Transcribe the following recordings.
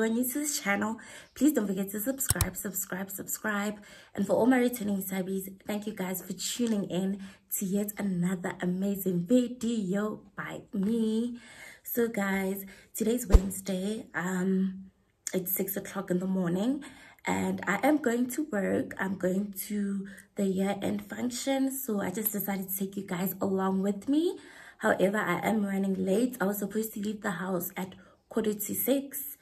you are new to this channel please don't forget to subscribe subscribe subscribe and for all my returning subbies thank you guys for tuning in to yet another amazing video by me so guys today's wednesday um it's six o'clock in the morning and I am going to work. I'm going to the year-end function. So I just decided to take you guys along with me. However, I am running late. I was supposed to leave the house at quarter to six.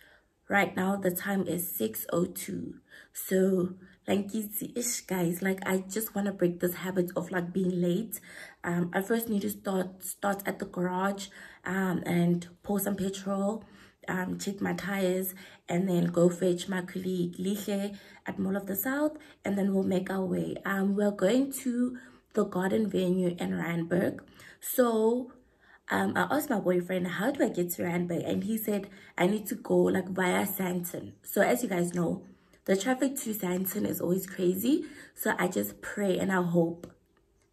Right now, the time is 6.02. So, like ish guys, like I just want to break this habit of like being late. Um, I first need to start start at the garage um, and pour some petrol um, check my tires and then go fetch my colleague Liche at Mall of the South and then we'll make our way. Um, we're going to the garden venue in Randburg. So um, I asked my boyfriend, how do I get to Randburg? And he said, I need to go like via Sandton. So as you guys know, the traffic to Sandton is always crazy. So I just pray and I hope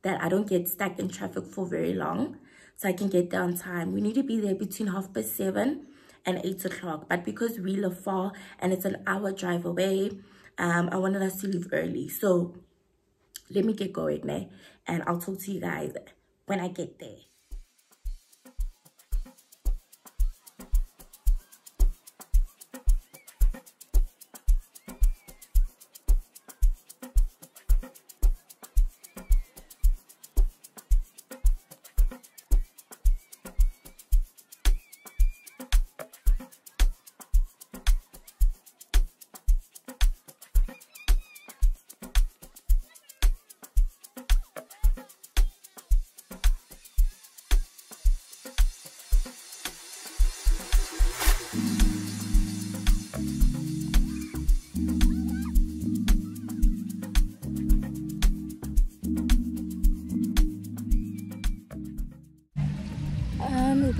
that I don't get stuck in traffic for very long so I can get there on time. We need to be there between half past seven and 8 o'clock. But because we live far and it's an hour drive away, um, I wanted us to leave early. So let me get going there and I'll talk to you guys when I get there.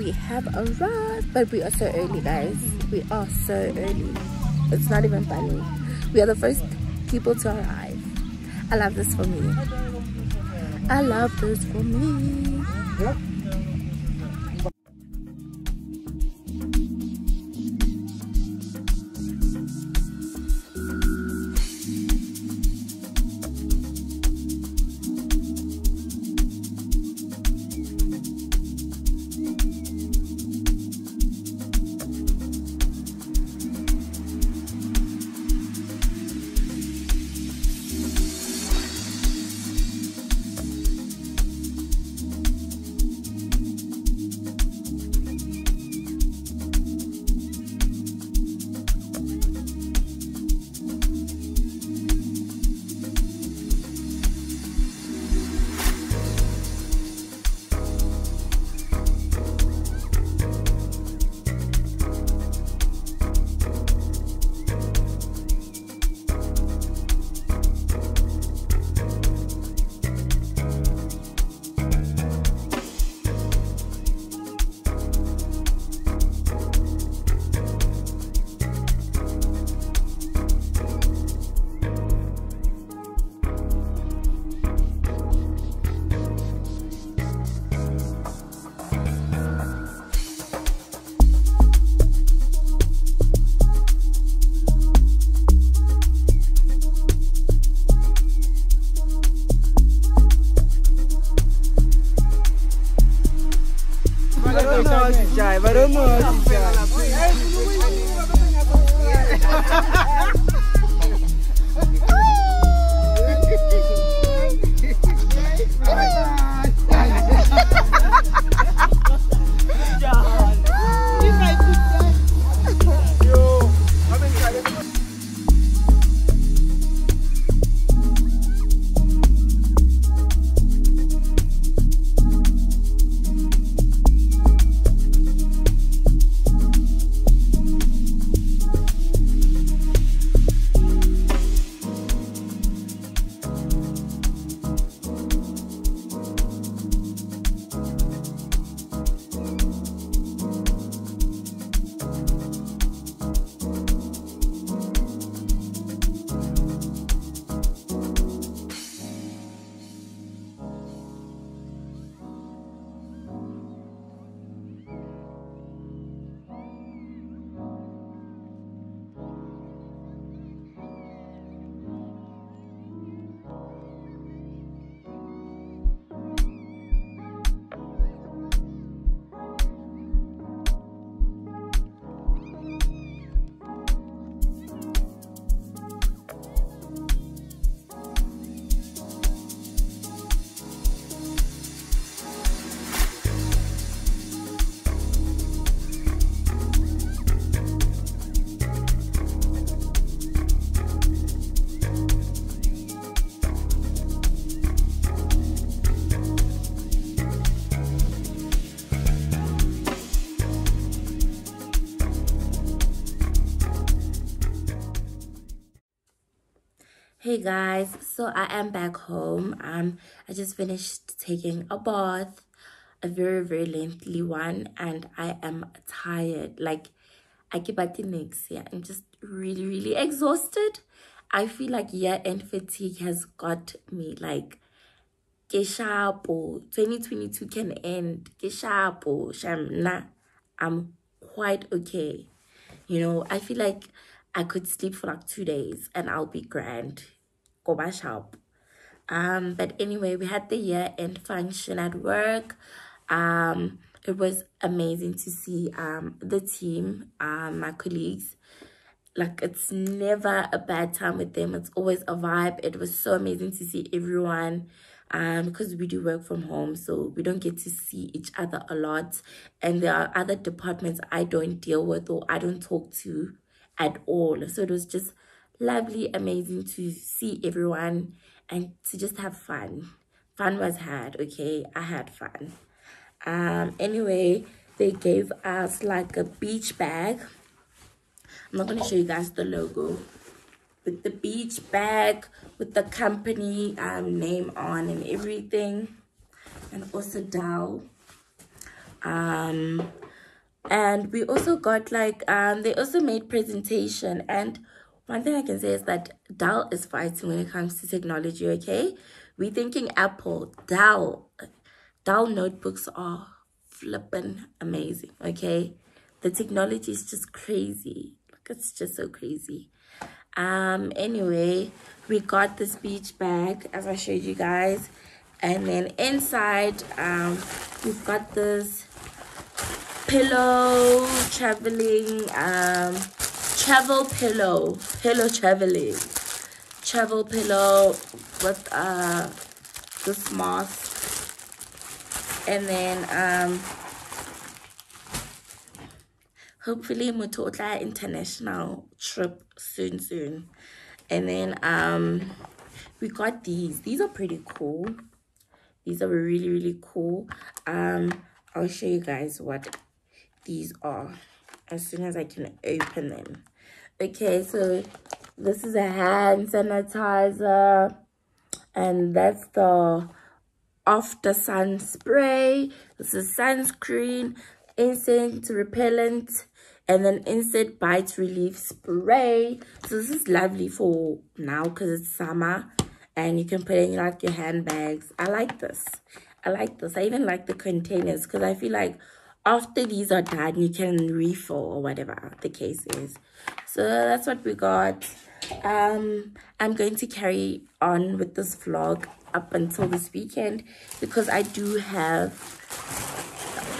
We have arrived but we are so early guys. We are so early. It's not even funny. We are the first people to arrive. I love this for me. I love this for me Vai dar uma. Vai hey guys. So i am back home. Um i just finished taking a bath a very very lengthy one and i am tired. Like i keep at the next yeah i'm just really really exhausted. I feel like year end fatigue has got me like keshapo 2022 can end. Keshapo shamna i'm quite okay. You know i feel like i could sleep for like two days and i'll be grand go bash up um but anyway we had the year end function at work. Um it was amazing to see um the team um my colleagues. Like it's never a bad time with them. It's always a vibe. It was so amazing to see everyone um because we do work from home so we don't get to see each other a lot. And there are other departments i don't deal with or i don't talk to at all. So it was just lovely amazing to see everyone and to just have fun. Fun was had okay? I had fun. Um anyway they gave us like a beach bag. I'm not going to show you guys the logo with the beach bag with the company um name on and everything. And also Dow um and we also got like um they also made presentation and one thing i can say is that Dell is fighting when it comes to technology okay? We're thinking apple Dell. Dell notebooks are flipping amazing okay? The technology is just crazy. It's just so crazy. Um anyway we got this beach bag as i showed you guys. And then inside um we've got this pillow traveling um travel pillow. Pillow traveling. Travel pillow with uh this mask. And then um hopefully mototla international trip soon soon. And then um we got these. These are pretty cool. These are really really cool. Um i'll show you guys what these are as soon as I can open them. Okay, so this is a hand sanitizer and that's the after sun spray. This is sunscreen, insect repellent, and then insect bite relief spray. So this is lovely for now because it's summer and you can put in like your handbags. I like this. I like this. I even like the containers because I feel like after these are done you can refill or whatever the case is. So that's what we got. Um i'm going to carry on with this vlog up until this weekend because i do have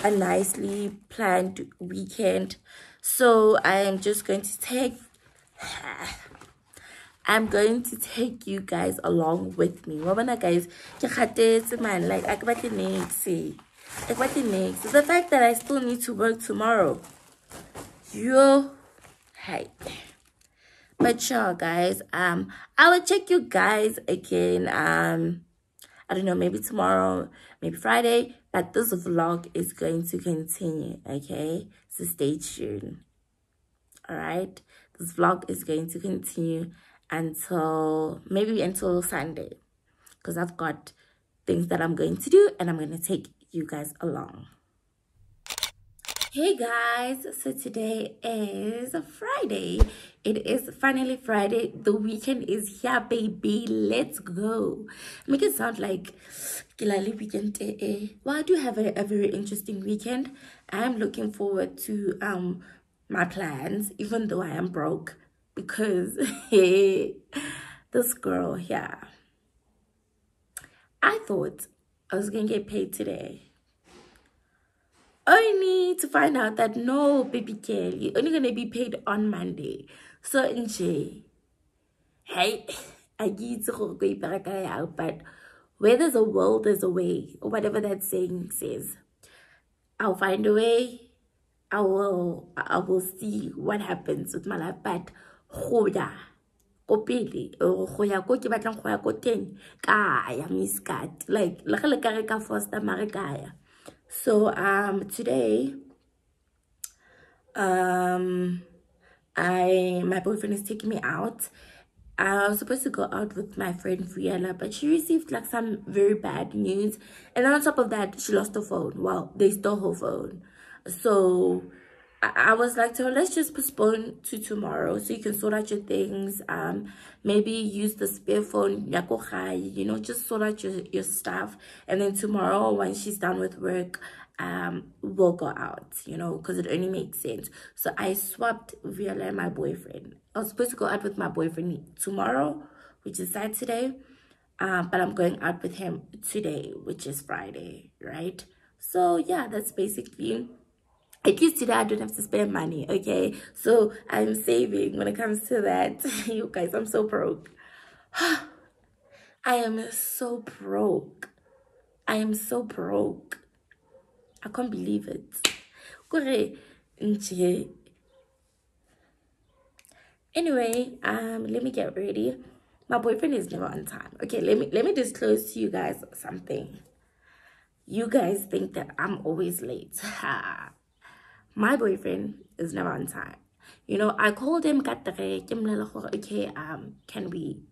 a nicely planned weekend. So i am just going to take I'm going to take you guys along with me. Guys, man. Like I the next like what it makes is the fact that I still need to work tomorrow. Yo, hey. But sure, guys. Um, I will check you guys again. Um, I don't know, maybe tomorrow, maybe Friday. But this vlog is going to continue. Okay, so stay tuned. All right, this vlog is going to continue until maybe until Sunday, because I've got things that I'm going to do and I'm going to take you guys along. Hey guys, so today is Friday. It is finally Friday. The weekend is here, baby. Let's go. Make it sound like Kilali weekend. Eh. Well, I do have a, a very interesting weekend. I'm looking forward to um my plans, even though I am broke, because hey, this girl here. I thought I was gonna get paid today only to find out that no baby girl you're only gonna be paid on monday. So nje hey I go but where there's a will there's a way or whatever that saying says. I'll find a way. I will i will see what happens with my life but go ya ko pele go ya ko ke batlang go ya ko teng ka ya miss like le ge le ka re ka foster mare ka ya so um today um i my boyfriend is taking me out I was supposed to go out with my friend Friella, but she received like some very bad news. And on top of that, she lost her phone. Well, they stole her phone. So I, was like her, let's just postpone to tomorrow so you can sort out your things. Um, maybe use the spare phone, you know, just sort out your, your stuff. And then tomorrow, when she's done with work, um we'll go out you know because it only makes sense so i swapped Viola and my boyfriend i was supposed to go out with my boyfriend tomorrow which is saturday um but i'm going out with him today which is friday right so yeah that's basically at least today i don't have to spend money okay so i'm saving when it comes to that you guys i'm so broke i am so broke i am so broke I can't believe it. Anyway, um, let me get ready. My boyfriend is never on time. Okay, let me let me disclose to you guys something. You guys think that I'm always late. My boyfriend is never on time. You know, I called him okay, um, can we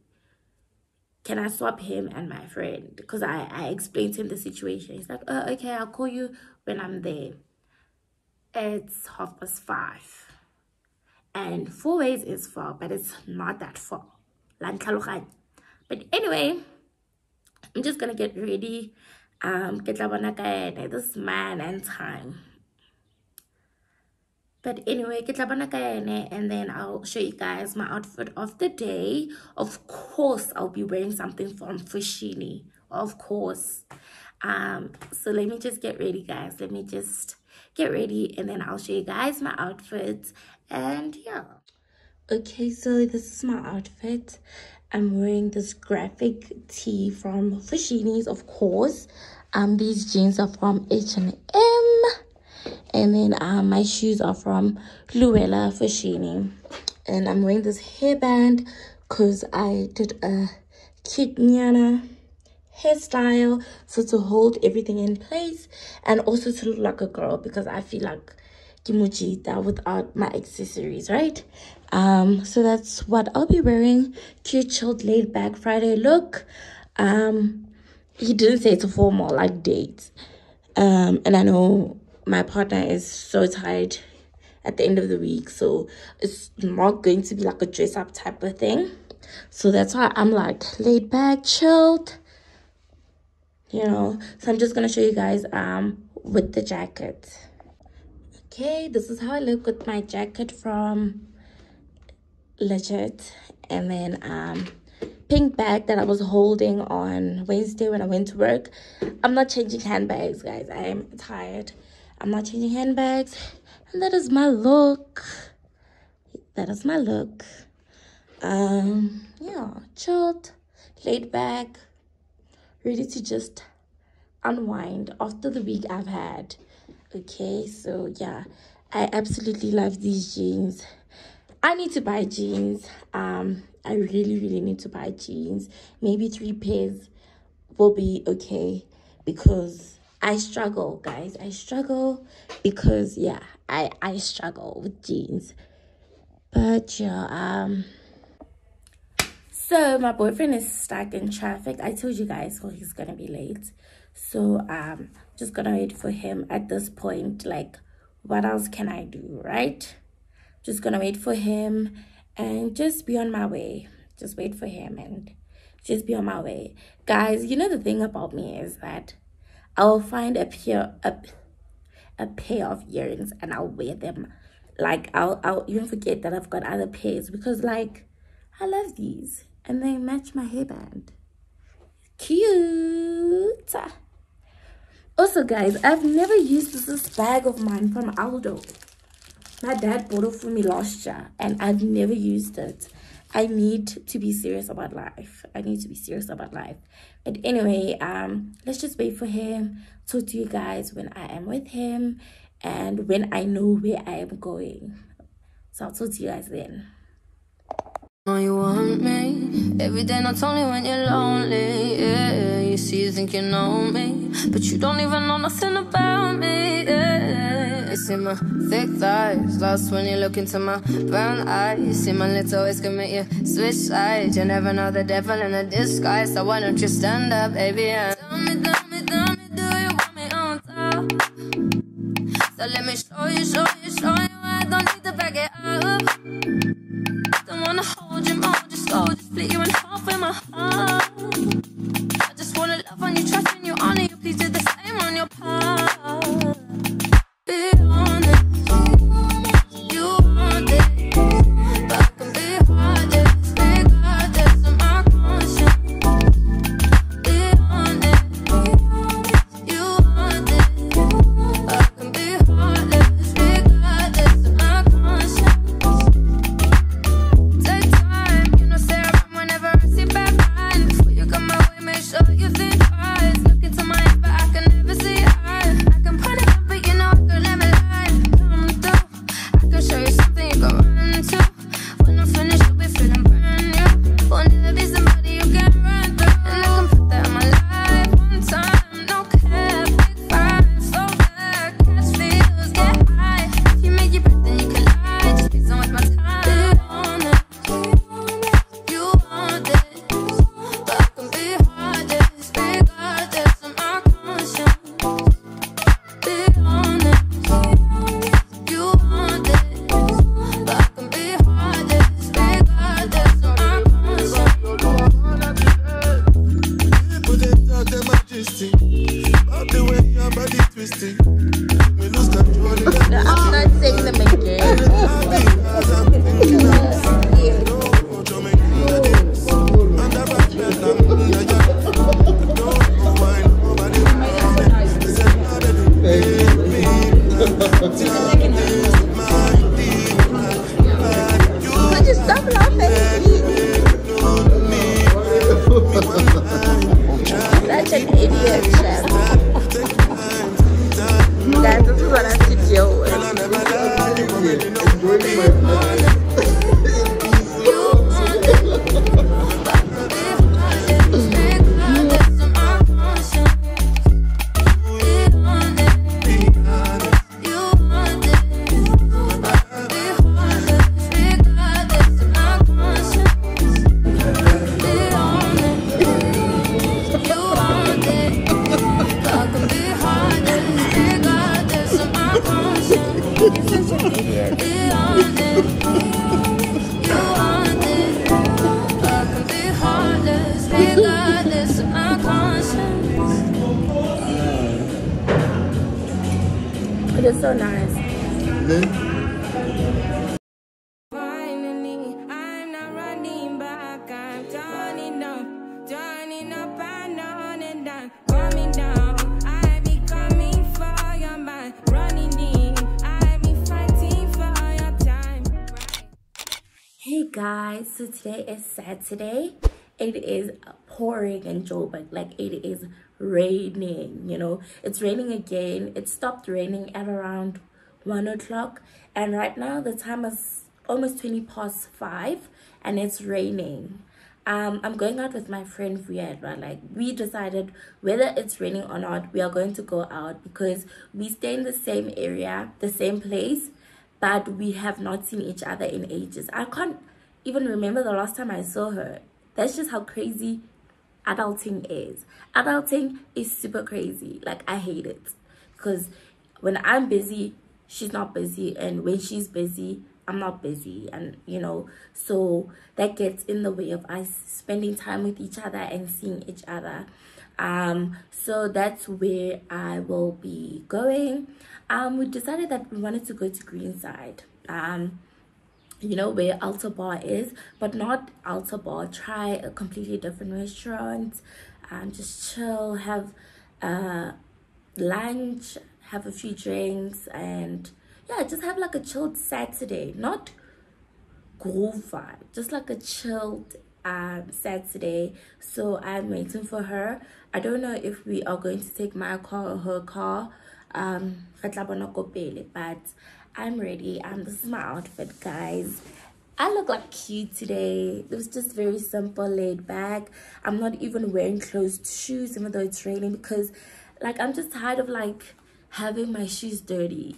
can I swap him and my friend? Because I, I explained to him the situation. He's like, oh, okay, I'll call you when I'm there. It's half past five. And Fourways is far, but it's not that far. But anyway, I'm just gonna get ready. Um, get this man and time. But anyway, and then I'll show you guys my outfit of the day. Of course, I'll be wearing something from Foschini. Of course. Um so let me just get ready guys. Let me just get ready and then i'll show you guys my outfit. And yeah. Okay so this is my outfit. I'm wearing this graphic tee from Foschini's of course. Um these jeans are from h&m and then um my shoes are from luella Foschini and i'm wearing this hairband because i did a cute nyana hairstyle so to hold everything in place and also to look like a girl because i feel like kimujita without my accessories right? Um so that's what i'll be wearing. Cute chilled laid back friday look. Um he didn't say it's a formal like date. Um and i know my partner is so tired at the end of the week so it's not going to be like a dress up type of thing. So that's why i'm like laid back chilled you know. So i'm just gonna show you guys um with the jacket. Okay this is how i look with my jacket from legit. And then um pink bag that i was holding on wednesday when i went to work. I'm not changing handbags guys. I am tired i'm not changing handbags and that is my look that is my look um yeah chilled laid back ready to just unwind after the week I've had. Okay, so yeah, I absolutely love these jeans. I need to buy jeans. Um, I really, really need to buy jeans. Maybe three pairs will be okay because I struggle, guys. I struggle because yeah, I I struggle with jeans. But yeah, um so my boyfriend is stuck in traffic. I told you guys, well, he's gonna be late. So um, just gonna wait for him at this point. Like, what else can I do, right? Just gonna wait for him and just be on my way. Just wait for him and just be on my way, guys. You know the thing about me is that I'll find a pair a, a pair of earrings and I'll wear them. Like I'll I'll even forget that I've got other pairs because like I love these and they match my hairband. Cute. Also, guys, I've never used this bag of mine from Aldo. My dad bought it for me last year, and I've never used it. I need to be serious about life. I need to be serious about life. But anyway, um, let's just wait for him. Talk to you guys when I am with him and when I know where I am going. So I'll talk to you guys then. Know you want me every day, not only when you're lonely. Yeah, you see, you think you know me, but you don't even know nothing about me. Yeah. Nice in my thick thighs. Lost when you look into my brown eyes. See my lips always make you switch sides. You never know the devil in a disguise. So why don't you stand up, baby? And tell me, tell me, tell me, do you want me on top? So let me show you, show you. Mm-hmm. for your time. Right. Hey guys, so today is Saturday. It is pouring in Joburg, like it is raining, you know. It's raining again. It stopped raining at around one o'clock, and right now the time is almost 20 past five, and it's raining. Um, I'm going out with my friend Viedra. Like we decided whether it's raining or not, we are going to go out because we stay in the same area, the same place, but we have not seen each other in ages. I can't even remember the last time I saw her. That's just how crazy adulting is. Adulting is super crazy. Like I hate it because when I'm busy, she's not busy, and when she's busy, I'm not busy, and you know, so that gets in the way of us spending time with each other and seeing each other. Um, so that's where I will be going. Um, we decided that we wanted to go to Greenside. Um, you know where Altar Bar is, but not Altar Bar. Try a completely different restaurant. Um, just chill, have uh lunch, have a few drinks, and yeah, just have like a chilled Saturday. Not groove vibe, just like a chilled um Saturday. So I'm waiting for her. I don't know if we are going to take my car or her car. Um, but I'm ready. Um, this is my outfit, guys. I look like cute today. It was just very simple, laid back. I'm not even wearing closed shoes, even though it's raining, because like I'm just tired of like having my shoes dirty.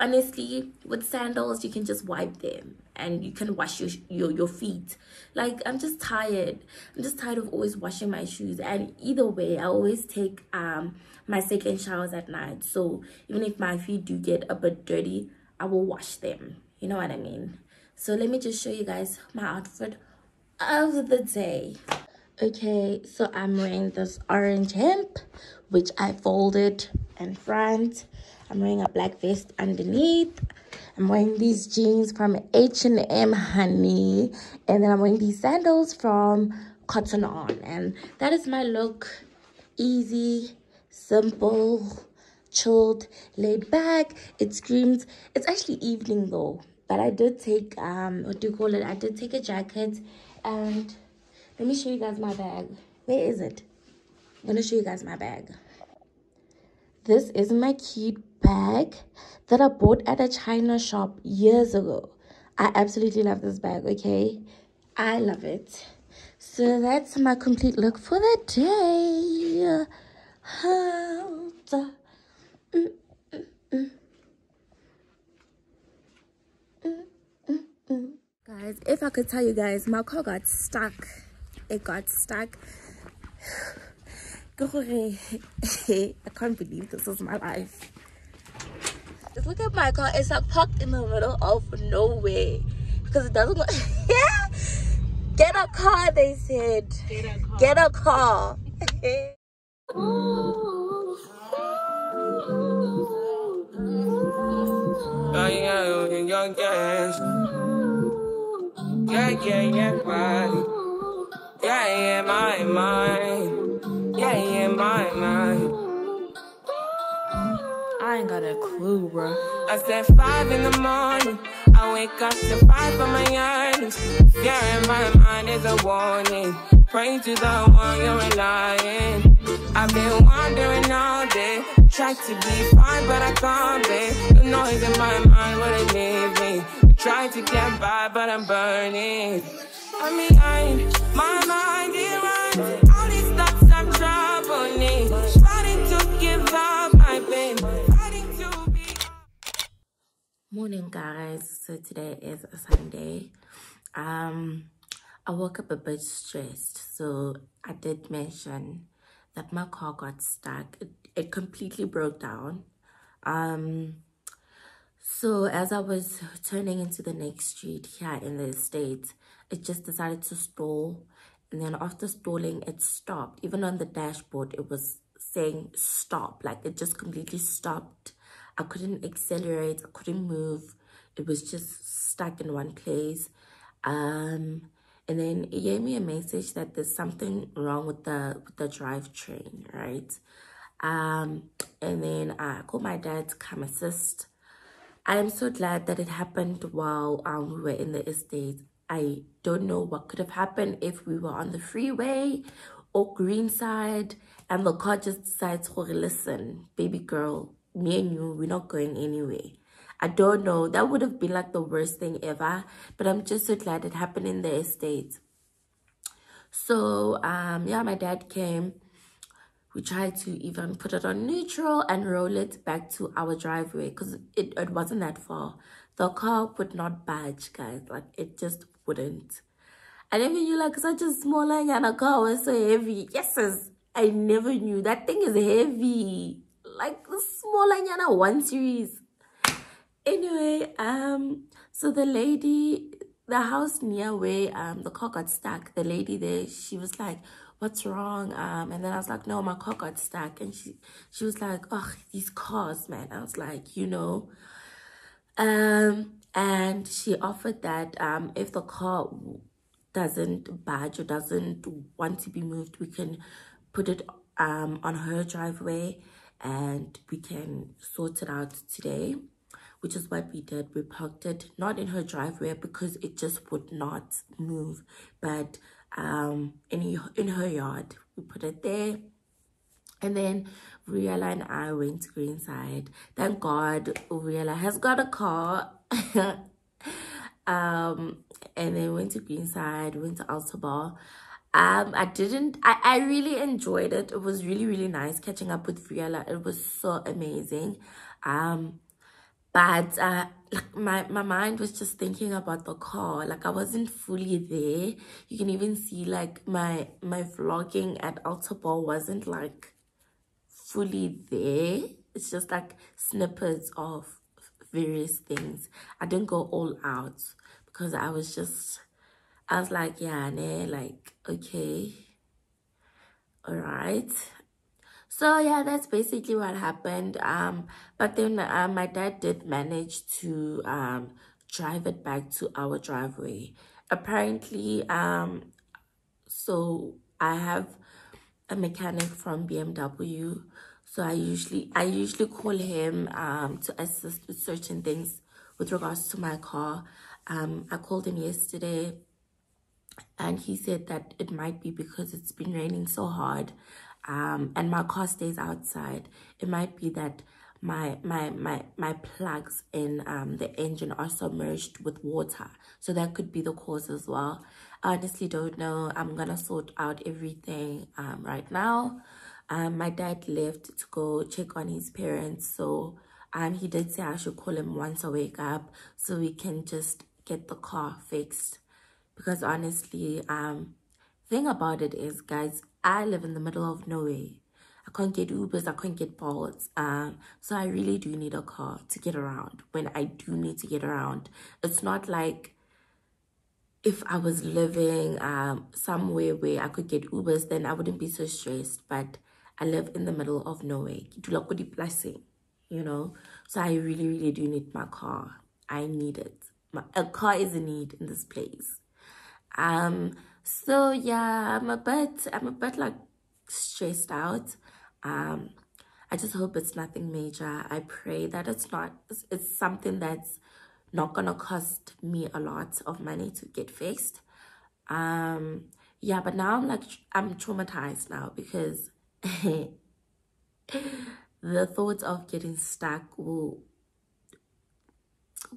honestly with sandals you can just wipe them and you can wash your, your your feet like i'm just tired i'm just tired of always washing my shoes and either way i always take um my second showers at night so even if my feet do get a bit dirty i will wash them. You know what i mean? So let me just show you guys my outfit of the day. Okay so i'm wearing this orange hemp which i folded in front. I'm wearing a black vest underneath. I'm wearing these jeans from h&m honey. And then i'm wearing these sandals from cotton on. And that is my look. Easy simple chilled laid back it screams it's actually evening though but i did take um what do you call it? I did take a jacket and let me show you guys my bag. Where is it? I'm gonna show you guys my bag. This is my cute bag that i bought at a china shop years ago. I absolutely love this bag okay? I love it. So that's my complete look for the day. Guys if i could tell you guys my car got stuck. It got stuck. I can't believe this is my life. Just look at my car. It's like parked in the middle of nowhere. Because it doesn't look get a car they said. Get a car, Yeah, yeah, yeah, young gas. Yeah, yeah, yeah, right. Yeah, yeah, my mind. Yeah, yeah, my mind. I ain't got a clue, bro. I said five in the morning. I wake up to five for my earnings. Fear in my mind is a warning. Pray to the one you're relying. I've been wandering all day. Try to be fine, but I can't be. The noise in my mind wouldn't leave me. Try to get by, but I'm burning. I'm behind. My mind it runs. All these thoughts I'm troubling. Fighting to give up my pain. Fighting to be. morning guys so today is a sunday um i woke up a bit stressed so i did mention that my car got stuck. It, it completely broke down. Um so as i was turning into the next street here in the States, it just decided to stall. And then after stalling it stopped. Even on the dashboard it was saying stop. Like it just completely stopped. I couldn't accelerate. I couldn't move. It was just stuck in one place. Um and then it gave me a message that there's something wrong with the with the drivetrain right um and then i called my dad to come assist I am so glad that it happened while um, we were in the estate. I don't know what could have happened if we were on the freeway or Greenside and the car just decides to listen, baby girl, me and you, we're not going anywhere. I don't know. That would have been like the worst thing ever. But I'm just so glad it happened in the estate. So um yeah, my dad came. We tried to even put it on neutral and roll it back to our driveway because it, it wasn't that far. The car would not budge guys. Like it just wouldn't. I never knew like such a small and a car was so heavy. Yes sis, i never knew. That thing is heavy. Like the small and one series anyway um so the lady the house near where um the car got stuck the lady there she was like what's wrong? Um and then i was like no my car got stuck. And she she was like oh these cars man. I was like you know. Um and she offered that um if the car doesn't budge or doesn't want to be moved we can put it um on her driveway and we can sort it out today which is what we did we parked it not in her driveway because it just would not move but um in in her yard we put it there and then Riella and I went to Greenside. Thank God Riella has got a car. um, and then went to Greenside, went to Altar Bar. Um, I didn't, I, I really enjoyed it. It was really, really nice catching up with Riella. It was so amazing. Um, but uh like my my mind was just thinking about the car like i wasn't fully there. You can even see like my my vlogging at Altar Bar wasn't like fully there. It's just like snippets of various things. I didn't go all out because i was just i was like yeah nah, like okay. All right so yeah that's basically what happened. Um but then uh, my dad did manage to um drive it back to our driveway. Apparently um so i have a mechanic from bmw so i usually i usually call him um to assist with certain things with regards to my car. Um i called him yesterday and he said that it might be because it's been raining so hard um and my car stays outside. It might be that my my my my plugs in um the engine are submerged with water. So that could be the cause as well. I honestly don't know. I'm gonna sort out everything um right now. Um my dad left to go check on his parents. So um he did say i should call him once i wake up so we can just get the car fixed. Because honestly um thing about it is guys i live in the middle of nowhere. I can't get ubers i can't get bolts um so i really do need a car to get around. When i do need to get around it's not like if i was living um somewhere where i could get ubers then i wouldn't be so stressed but i live in the middle of nowhere. You know? So i really really do need my car. I need it. My, a car is a need in this place. Um so yeah i'm a bit i'm a bit like stressed out. Um i just hope it's nothing major. I pray that it's not it's, something that's not gonna cost me a lot of money to get fixed. Um yeah but now i'm like i'm traumatized now because the thoughts of getting stuck will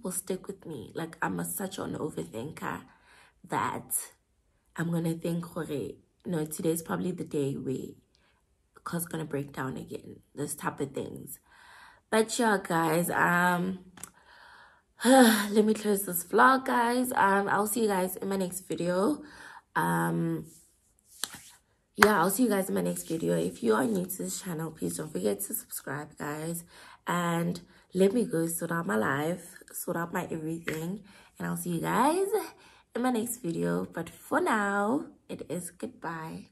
will stick with me. Like i'm a, such an overthinker that I'm gonna think, okay, no, today's probably the day where car's gonna break down again. Those type of things. But yeah, guys, um, let me close this vlog, guys. Um, I'll see you guys in my next video. Um, yeah, I'll see you guys in my next video. If you are new to this channel, please don't forget to subscribe, guys. And let me go sort out my life, sort out my everything. And I'll see you guys in my next video. But for now it is goodbye